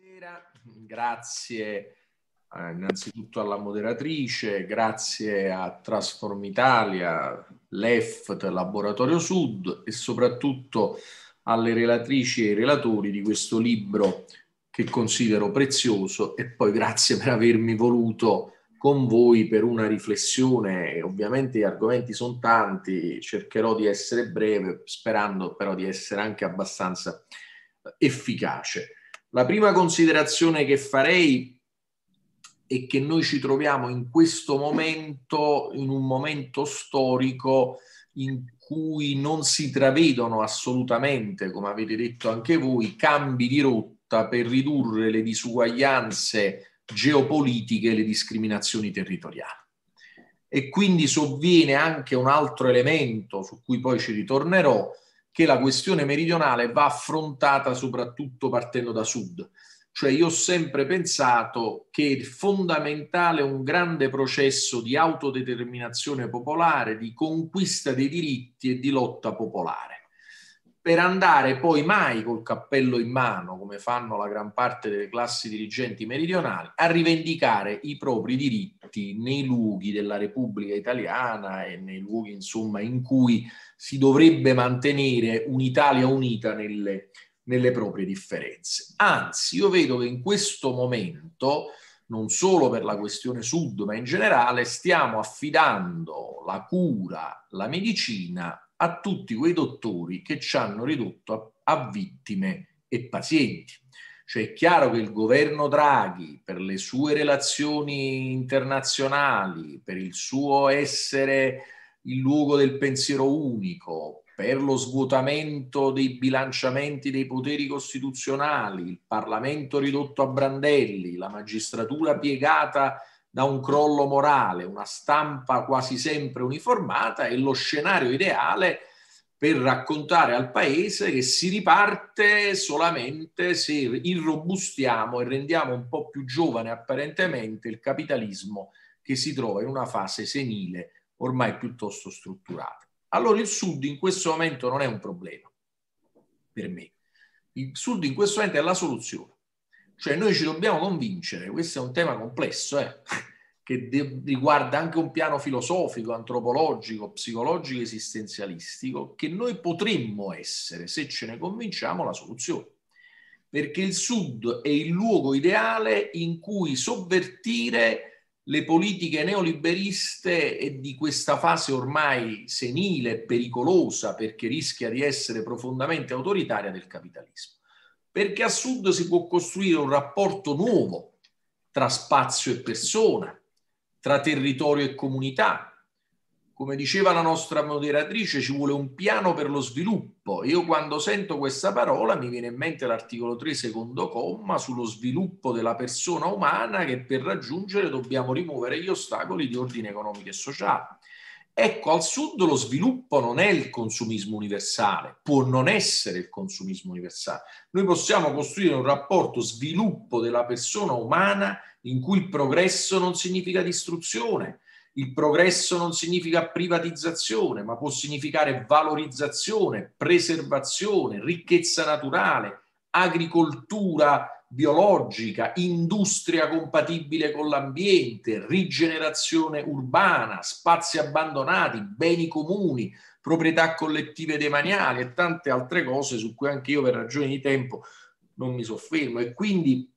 Buonasera, grazie eh, innanzitutto alla moderatrice, grazie a Transform Italia, l'EFT, Laboratorio Sud e soprattutto alle relatrici e ai relatori di questo libro che considero prezioso e poi grazie per avermi voluto con voi per una riflessione. Ovviamente gli argomenti sono tanti, cercherò di essere breve, sperando però di essere anche abbastanza efficace. La prima considerazione che farei è che noi ci troviamo in questo momento, in un momento storico in cui non si travedono assolutamente, come avete detto anche voi, cambi di rotta per ridurre le disuguaglianze geopolitiche e le discriminazioni territoriali. E quindi sovviene anche un altro elemento su cui poi ci ritornerò, che la questione meridionale va affrontata soprattutto partendo da sud. Cioè io ho sempre pensato che è fondamentale un grande processo di autodeterminazione popolare, di conquista dei diritti e di lotta popolare per andare poi mai col cappello in mano, come fanno la gran parte delle classi dirigenti meridionali, a rivendicare i propri diritti nei luoghi della Repubblica Italiana e nei luoghi insomma in cui si dovrebbe mantenere un'Italia unita nelle, nelle proprie differenze. Anzi, io vedo che in questo momento non solo per la questione sud, ma in generale stiamo affidando la cura, la medicina a tutti quei dottori che ci hanno ridotto a, a vittime e pazienti. Cioè è chiaro che il governo Draghi, per le sue relazioni internazionali, per il suo essere il luogo del pensiero unico, per lo svuotamento dei bilanciamenti dei poteri costituzionali, il Parlamento ridotto a brandelli, la magistratura piegata da un crollo morale, una stampa quasi sempre uniformata e lo scenario ideale per raccontare al paese che si riparte solamente se irrobustiamo e rendiamo un po' più giovane apparentemente il capitalismo che si trova in una fase senile ormai piuttosto strutturata. Allora il Sud in questo momento non è un problema per me. Il Sud in questo momento è la soluzione. Cioè noi ci dobbiamo convincere, questo è un tema complesso, eh, che de- riguarda anche un piano filosofico, antropologico, psicologico, esistenzialistico, che noi potremmo essere, se ce ne convinciamo, la soluzione. Perché il Sud è il luogo ideale in cui sovvertire le politiche neoliberiste e di questa fase ormai senile e pericolosa perché rischia di essere profondamente autoritaria del capitalismo perché a sud si può costruire un rapporto nuovo tra spazio e persona, tra territorio e comunità. Come diceva la nostra moderatrice, ci vuole un piano per lo sviluppo. Io quando sento questa parola mi viene in mente l'articolo 3, secondo comma, sullo sviluppo della persona umana che per raggiungere dobbiamo rimuovere gli ostacoli di ordine economico e sociale. Ecco, al sud lo sviluppo non è il consumismo universale, può non essere il consumismo universale. Noi possiamo costruire un rapporto sviluppo della persona umana in cui il progresso non significa distruzione, il progresso non significa privatizzazione, ma può significare valorizzazione, preservazione, ricchezza naturale, agricoltura biologica, industria compatibile con l'ambiente, rigenerazione urbana, spazi abbandonati, beni comuni, proprietà collettive demaniali e tante altre cose su cui anche io per ragioni di tempo non mi soffermo. E quindi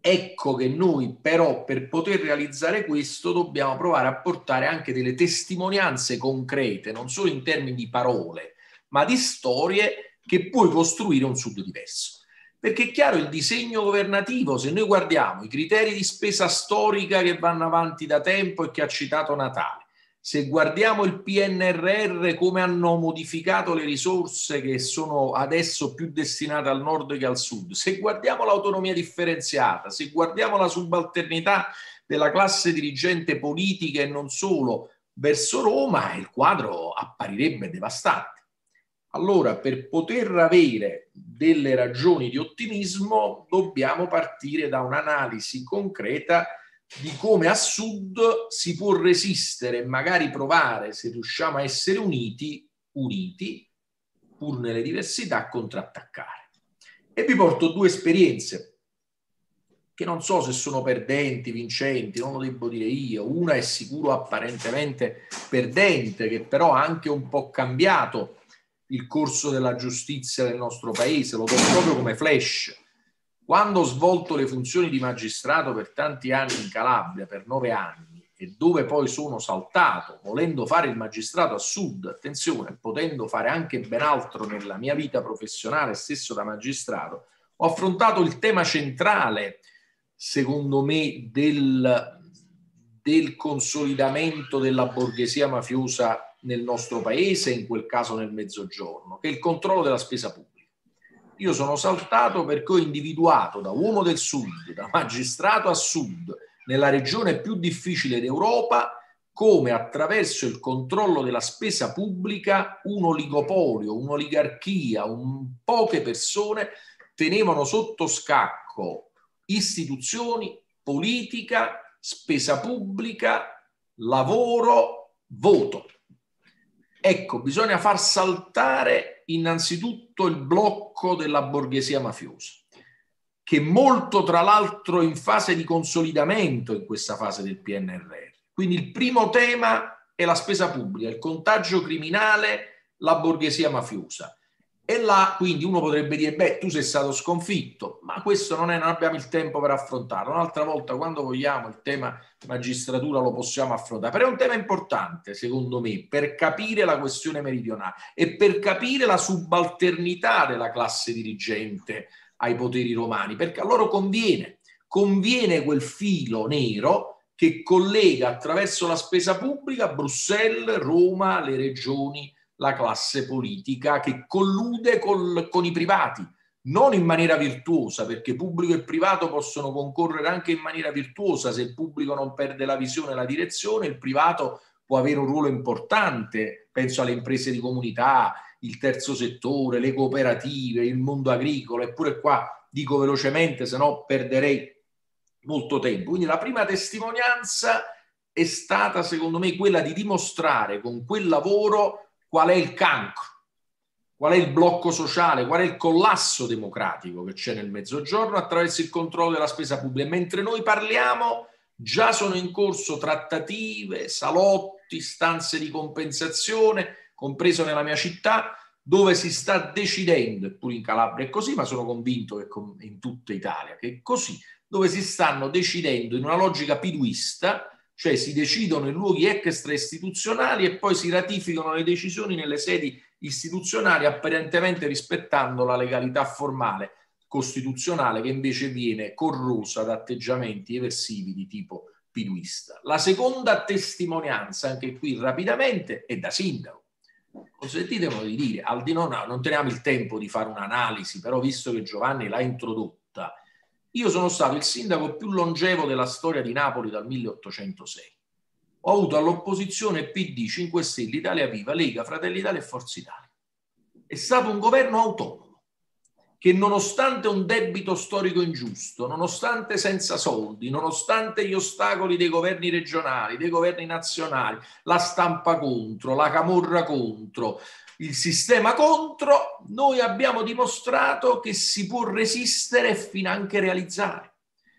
ecco che noi però per poter realizzare questo dobbiamo provare a portare anche delle testimonianze concrete, non solo in termini di parole, ma di storie che puoi costruire un sud diverso. Perché è chiaro il disegno governativo, se noi guardiamo i criteri di spesa storica che vanno avanti da tempo e che ha citato Natale, se guardiamo il PNRR come hanno modificato le risorse che sono adesso più destinate al nord che al sud, se guardiamo l'autonomia differenziata, se guardiamo la subalternità della classe dirigente politica e non solo verso Roma, il quadro apparirebbe devastante. Allora, per poter avere delle ragioni di ottimismo, dobbiamo partire da un'analisi concreta di come a sud si può resistere e magari provare, se riusciamo a essere uniti, uniti, pur nelle diversità, a contrattaccare. E vi porto due esperienze che non so se sono perdenti, vincenti, non lo devo dire io. Una è sicuro apparentemente perdente, che però ha anche un po' cambiato il corso della giustizia del nostro paese, lo do proprio come flash. Quando ho svolto le funzioni di magistrato per tanti anni in Calabria, per nove anni, e dove poi sono saltato, volendo fare il magistrato a sud, attenzione, potendo fare anche ben altro nella mia vita professionale, stesso da magistrato, ho affrontato il tema centrale secondo me, del, del consolidamento della borghesia mafiosa nel nostro paese, in quel caso nel Mezzogiorno, che è il controllo della spesa pubblica. Io sono saltato perché ho individuato da uomo del Sud, da magistrato a Sud, nella regione più difficile d'Europa, come attraverso il controllo della spesa pubblica un oligopolio, un'oligarchia, un, poche persone tenevano sotto scacco istituzioni, politica, spesa pubblica, lavoro, voto. Ecco, bisogna far saltare innanzitutto il blocco della borghesia mafiosa, che molto tra l'altro in fase di consolidamento in questa fase del PNRR. Quindi il primo tema è la spesa pubblica, il contagio criminale, la borghesia mafiosa. E là quindi uno potrebbe dire, beh, tu sei stato sconfitto, ma questo non è, non abbiamo il tempo per affrontarlo. Un'altra volta, quando vogliamo, il tema magistratura lo possiamo affrontare. Però è un tema importante, secondo me, per capire la questione meridionale e per capire la subalternità della classe dirigente ai poteri romani, perché a loro conviene, conviene quel filo nero che collega attraverso la spesa pubblica Bruxelles, Roma, le regioni la classe politica che collude col, con i privati, non in maniera virtuosa, perché pubblico e privato possono concorrere anche in maniera virtuosa, se il pubblico non perde la visione e la direzione, il privato può avere un ruolo importante, penso alle imprese di comunità, il terzo settore, le cooperative, il mondo agricolo, eppure qua dico velocemente, se no perderei molto tempo. Quindi la prima testimonianza è stata, secondo me, quella di dimostrare con quel lavoro qual è il cancro, qual è il blocco sociale, qual è il collasso democratico che c'è nel mezzogiorno attraverso il controllo della spesa pubblica. Mentre noi parliamo, già sono in corso trattative, salotti, stanze di compensazione, compreso nella mia città, dove si sta decidendo, eppure in Calabria è così, ma sono convinto che in tutta Italia che è così, dove si stanno decidendo in una logica piduista cioè si decidono in luoghi extra istituzionali e poi si ratificano le decisioni nelle sedi istituzionali apparentemente rispettando la legalità formale costituzionale che invece viene corrosa da atteggiamenti eversivi di tipo piduista. La seconda testimonianza, anche qui rapidamente, è da sindaco. Consentitemi di dire, al di no, no, non teniamo il tempo di fare un'analisi, però visto che Giovanni l'ha introdotta, io sono stato il sindaco più longevo della storia di Napoli dal 1806. Ho avuto all'opposizione PD, 5 Stelle, Italia Viva, Lega, Fratelli Italia e Forza Italia. È stato un governo autonomo che nonostante un debito storico ingiusto, nonostante senza soldi, nonostante gli ostacoli dei governi regionali, dei governi nazionali, la stampa contro, la camorra contro, il sistema contro, noi abbiamo dimostrato che si può resistere e finanche realizzare.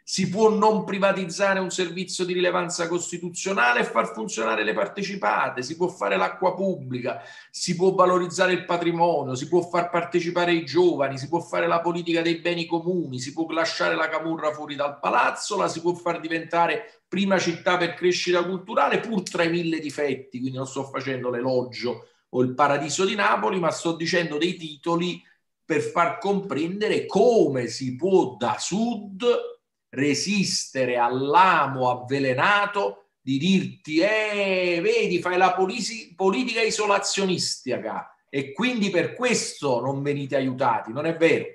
Si può non privatizzare un servizio di rilevanza costituzionale e far funzionare le partecipate, si può fare l'acqua pubblica, si può valorizzare il patrimonio, si può far partecipare i giovani, si può fare la politica dei beni comuni, si può lasciare la camurra fuori dal palazzo, la si può far diventare prima città per crescita culturale, pur tra i mille difetti, quindi non sto facendo l'elogio o il paradiso di Napoli, ma sto dicendo dei titoli per far comprendere come si può da sud resistere all'amo avvelenato di dirti, eh, vedi, fai la polisi- politica isolazionistica e quindi per questo non venite aiutati. Non è vero,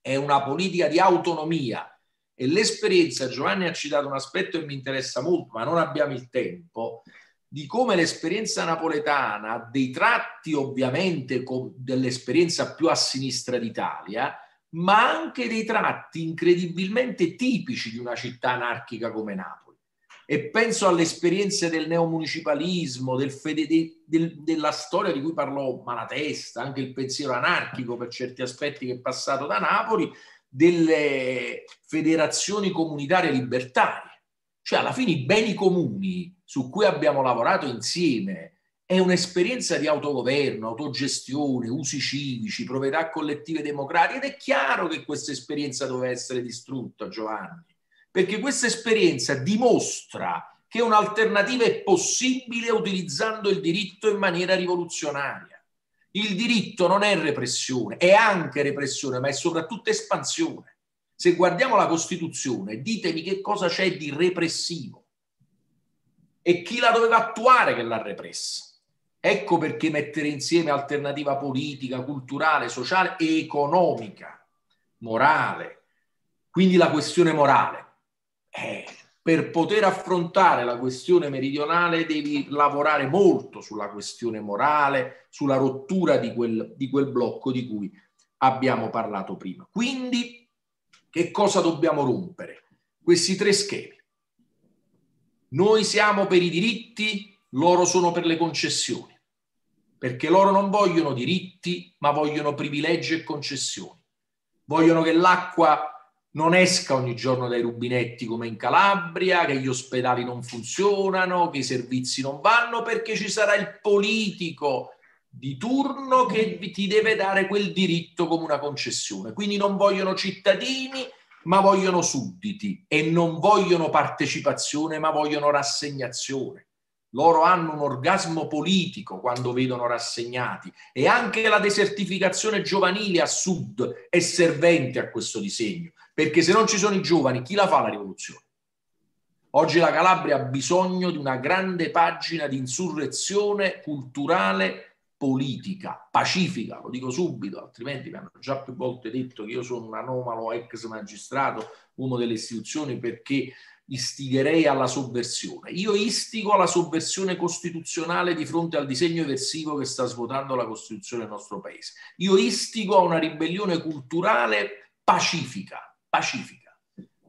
è una politica di autonomia e l'esperienza, Giovanni ha citato un aspetto che mi interessa molto, ma non abbiamo il tempo, di come l'esperienza napoletana dei tratti ovviamente dell'esperienza più a sinistra d'Italia, ma anche dei tratti incredibilmente tipici di una città anarchica come Napoli. E penso alle esperienze del neomunicipalismo, del fede, del, della storia di cui parlò Malatesta, anche il pensiero anarchico per certi aspetti che è passato da Napoli, delle federazioni comunitarie libertarie. Cioè, alla fine i beni comuni su cui abbiamo lavorato insieme è un'esperienza di autogoverno, autogestione, usi civici, proprietà collettive democratiche ed è chiaro che questa esperienza doveva essere distrutta, Giovanni, perché questa esperienza dimostra che un'alternativa è possibile utilizzando il diritto in maniera rivoluzionaria. Il diritto non è repressione, è anche repressione, ma è soprattutto espansione. Se guardiamo la Costituzione, ditemi che cosa c'è di repressivo e chi la doveva attuare che l'ha repressa. Ecco perché mettere insieme alternativa politica, culturale, sociale e economica, morale. Quindi la questione morale. Eh, per poter affrontare la questione meridionale devi lavorare molto sulla questione morale, sulla rottura di quel, di quel blocco di cui abbiamo parlato prima. Quindi che cosa dobbiamo rompere? Questi tre schemi. Noi siamo per i diritti, loro sono per le concessioni, perché loro non vogliono diritti, ma vogliono privilegi e concessioni. Vogliono che l'acqua non esca ogni giorno dai rubinetti come in Calabria, che gli ospedali non funzionano, che i servizi non vanno, perché ci sarà il politico di turno che ti deve dare quel diritto come una concessione. Quindi non vogliono cittadini, ma vogliono sudditi e non vogliono partecipazione, ma vogliono rassegnazione. Loro hanno un orgasmo politico quando vedono rassegnati e anche la desertificazione giovanile a sud è servente a questo disegno perché se non ci sono i giovani, chi la fa la rivoluzione? Oggi la Calabria ha bisogno di una grande pagina di insurrezione culturale, politica, pacifica, lo dico subito, altrimenti mi hanno già più volte detto che io sono un anomalo ex magistrato, uomo delle istituzioni, perché istigherei alla sovversione. Io istigo alla sovversione costituzionale di fronte al disegno eversivo che sta svuotando la Costituzione del nostro Paese. Io istigo a una ribellione culturale pacifica, pacifica.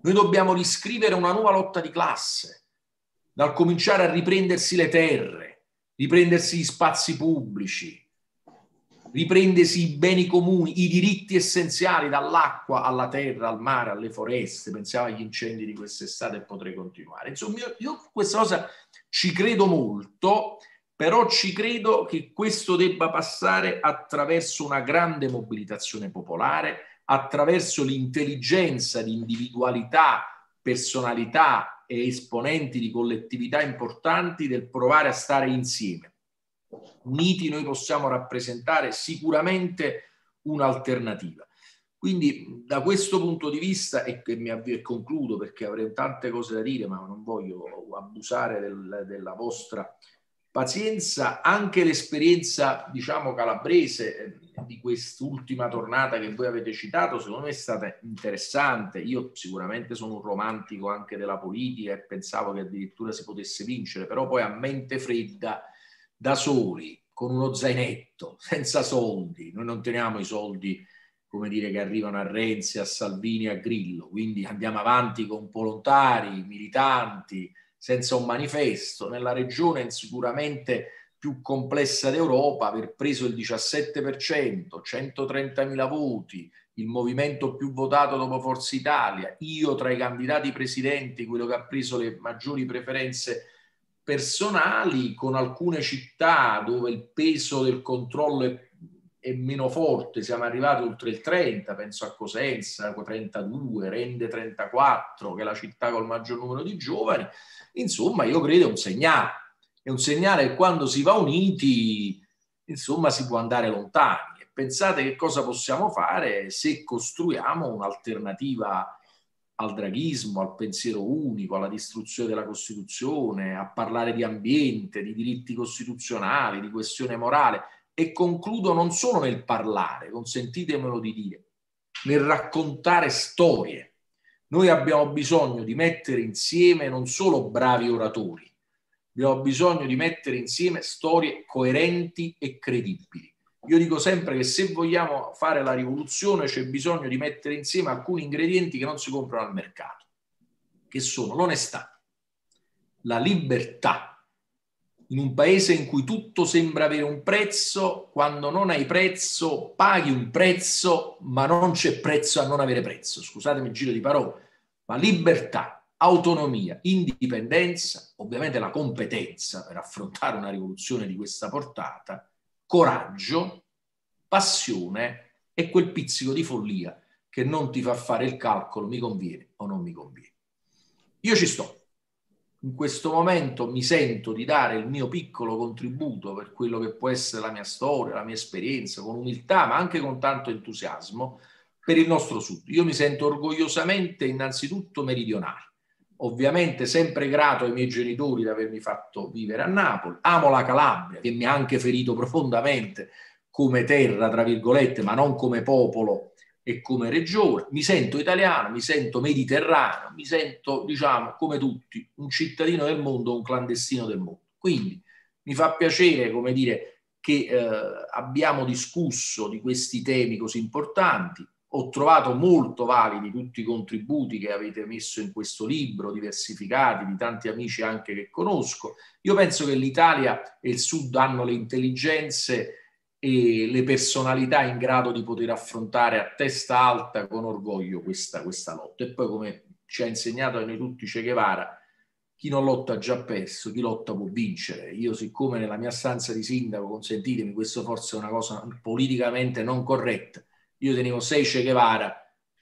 Noi dobbiamo riscrivere una nuova lotta di classe, dal cominciare a riprendersi le terre, riprendersi gli spazi pubblici, riprendersi i beni comuni, i diritti essenziali dall'acqua alla terra, al mare, alle foreste. Pensiamo agli incendi di quest'estate e potrei continuare. Insomma, io, io questa cosa ci credo molto, però ci credo che questo debba passare attraverso una grande mobilitazione popolare attraverso l'intelligenza di individualità, personalità e esponenti di collettività importanti del provare a stare insieme. Uniti noi possiamo rappresentare sicuramente un'alternativa. Quindi da questo punto di vista, e mi avvio e concludo perché avrei tante cose da dire, ma non voglio abusare del, della vostra pazienza, anche l'esperienza, diciamo, calabrese eh, di quest'ultima tornata che voi avete citato, secondo me è stata interessante. Io sicuramente sono un romantico anche della politica e pensavo che addirittura si potesse vincere, però poi a mente fredda, da soli, con uno zainetto, senza soldi, noi non teniamo i soldi come dire che arrivano a Renzi, a Salvini, a Grillo, quindi andiamo avanti con volontari, militanti, senza un manifesto. Nella regione sicuramente più complessa d'Europa, aver preso il 17%, 130.000 voti, il movimento più votato dopo Forza Italia, io tra i candidati presidenti, quello che ha preso le maggiori preferenze personali, con alcune città dove il peso del controllo è, è meno forte, siamo arrivati oltre il 30, penso a Cosenza, 32, Rende 34, che è la città col maggior numero di giovani, Insomma, io credo è un segnale. È un segnale che quando si va uniti, insomma, si può andare lontani. E pensate che cosa possiamo fare se costruiamo un'alternativa al draghismo, al pensiero unico, alla distruzione della Costituzione, a parlare di ambiente, di diritti costituzionali, di questione morale. E concludo non solo nel parlare, consentitemelo di dire, nel raccontare storie noi abbiamo bisogno di mettere insieme non solo bravi oratori, abbiamo bisogno di mettere insieme storie coerenti e credibili. Io dico sempre che se vogliamo fare la rivoluzione c'è bisogno di mettere insieme alcuni ingredienti che non si comprano al mercato, che sono l'onestà, la libertà, in un paese in cui tutto sembra avere un prezzo, quando non hai prezzo paghi un prezzo, ma non c'è prezzo a non avere prezzo. Scusatemi il giro di parole, ma libertà, autonomia, indipendenza, ovviamente la competenza per affrontare una rivoluzione di questa portata, coraggio, passione e quel pizzico di follia che non ti fa fare il calcolo mi conviene o non mi conviene. Io ci sto in questo momento mi sento di dare il mio piccolo contributo per quello che può essere la mia storia, la mia esperienza, con umiltà, ma anche con tanto entusiasmo per il nostro Sud. Io mi sento orgogliosamente innanzitutto meridionale. Ovviamente sempre grato ai miei genitori di avermi fatto vivere a Napoli. Amo la Calabria, che mi ha anche ferito profondamente come terra, tra virgolette, ma non come popolo e come regione, mi sento italiano, mi sento mediterraneo, mi sento, diciamo, come tutti, un cittadino del mondo, un clandestino del mondo. Quindi mi fa piacere, come dire, che eh, abbiamo discusso di questi temi così importanti. Ho trovato molto validi tutti i contributi che avete messo in questo libro, diversificati, di tanti amici anche che conosco. Io penso che l'Italia e il Sud hanno le intelligenze e le personalità in grado di poter affrontare a testa alta con orgoglio questa, questa lotta. E poi, come ci ha insegnato a noi tutti Che Guevara, chi non lotta ha già perso, chi lotta può vincere. Io, siccome nella mia stanza di sindaco, consentitemi, questo forse è una cosa politicamente non corretta, io tenevo sei Che Guevara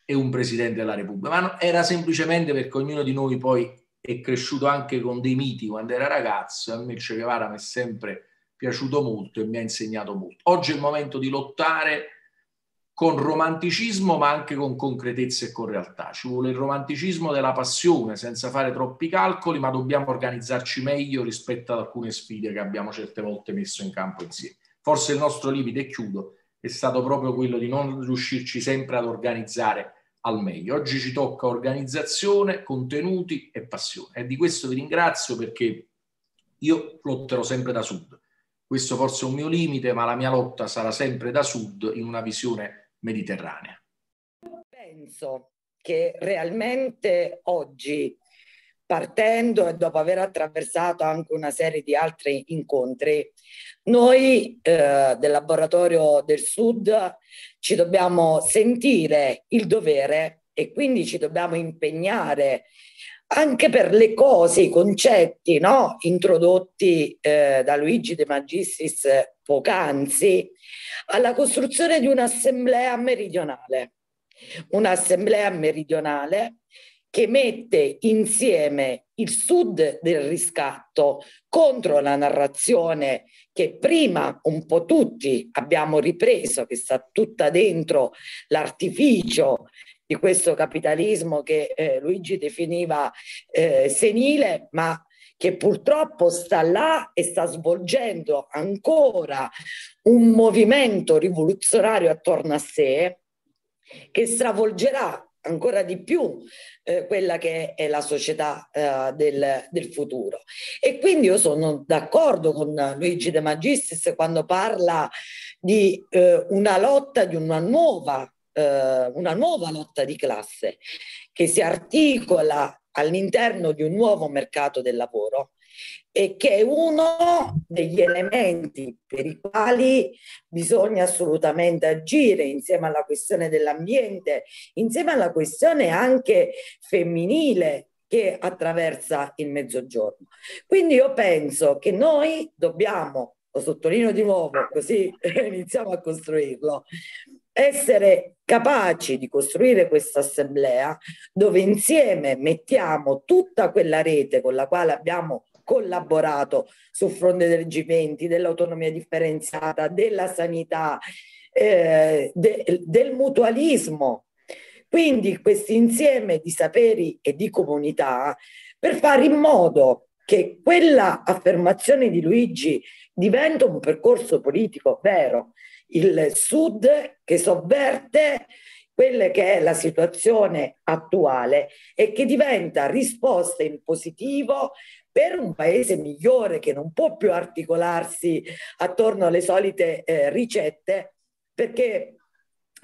e un presidente della Repubblica, ma era semplicemente perché ognuno di noi poi è cresciuto anche con dei miti quando era ragazzo. A me Che Guevara mi è sempre piaciuto molto e mi ha insegnato molto. Oggi è il momento di lottare con romanticismo ma anche con concretezza e con realtà. Ci vuole il romanticismo della passione senza fare troppi calcoli, ma dobbiamo organizzarci meglio rispetto ad alcune sfide che abbiamo certe volte messo in campo insieme. Forse il nostro limite, e chiudo, è stato proprio quello di non riuscirci sempre ad organizzare al meglio. Oggi ci tocca organizzazione, contenuti e passione. E di questo vi ringrazio perché io lotterò sempre da sud questo forse è un mio limite, ma la mia lotta sarà sempre da sud in una visione mediterranea. Penso che realmente oggi, partendo e dopo aver attraversato anche una serie di altri incontri, noi eh, del Laboratorio del Sud ci dobbiamo sentire il dovere e quindi ci dobbiamo impegnare anche per le cose, i concetti no? introdotti eh, da Luigi De Magistris poc'anzi, alla costruzione di un'assemblea meridionale. Un'assemblea meridionale che mette insieme il sud del riscatto contro la narrazione che prima un po' tutti abbiamo ripreso, che sta tutta dentro l'artificio di questo capitalismo che eh, Luigi definiva eh, senile, ma che purtroppo sta là e sta svolgendo ancora un movimento rivoluzionario attorno a sé che stravolgerà ancora di più eh, quella che è la società eh, del, del, futuro. E quindi io sono d'accordo con Luigi De Magistris quando parla di eh, una lotta, di una nuova eh, una nuova lotta di classe che si articola all'interno di un nuovo mercato del lavoro e che è uno degli elementi per i quali bisogna assolutamente agire insieme alla questione dell'ambiente, insieme alla questione anche femminile che attraversa il mezzogiorno. Quindi io penso che noi dobbiamo, lo sottolineo di nuovo così iniziamo a costruirlo, essere capaci di costruire questa assemblea dove insieme mettiamo tutta quella rete con la quale abbiamo collaborato sul fronte dei reggimenti, dell'autonomia differenziata, della sanità, eh, de, del mutualismo. Quindi questo insieme di saperi e di comunità per fare in modo che quella affermazione di Luigi diventa un percorso politico vero, il Sud che sovverte quella che è la situazione attuale e che diventa risposta in positivo per un paese migliore che non può più articolarsi attorno alle solite eh, ricette, perché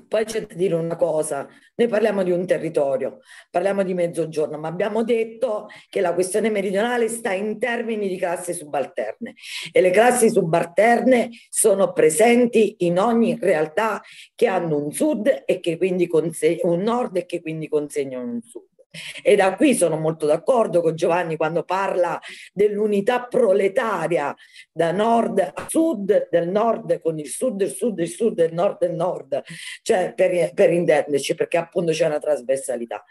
poi c'è da dire una cosa, noi parliamo di un territorio, parliamo di mezzogiorno, ma abbiamo detto che la questione meridionale sta in termini di classi subalterne e le classi subalterne sono presenti in ogni realtà che hanno un sud e che quindi un nord e che quindi consegnano un sud. E da qui sono molto d'accordo con Giovanni quando parla dell'unità proletaria da nord a sud, del nord con il sud, il sud, il sud, il nord e il nord, cioè per, per intenderci, perché appunto c'è una trasversalità.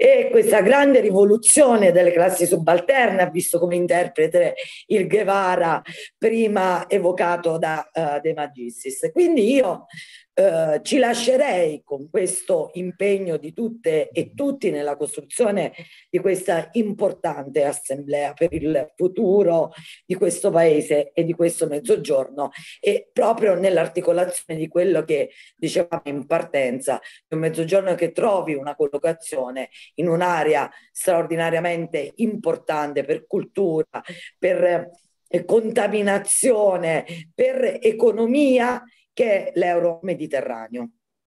E questa grande rivoluzione delle classi subalterne ha visto come interprete il Guevara prima evocato da uh, De Magistris. Quindi io eh, ci lascerei con questo impegno di tutte e tutti nella costruzione di questa importante assemblea per il futuro di questo paese e di questo mezzogiorno. E proprio nell'articolazione di quello che dicevamo in partenza, un mezzogiorno che trovi una collocazione in un'area straordinariamente importante per cultura, per eh, contaminazione, per economia che è l'euro mediterraneo.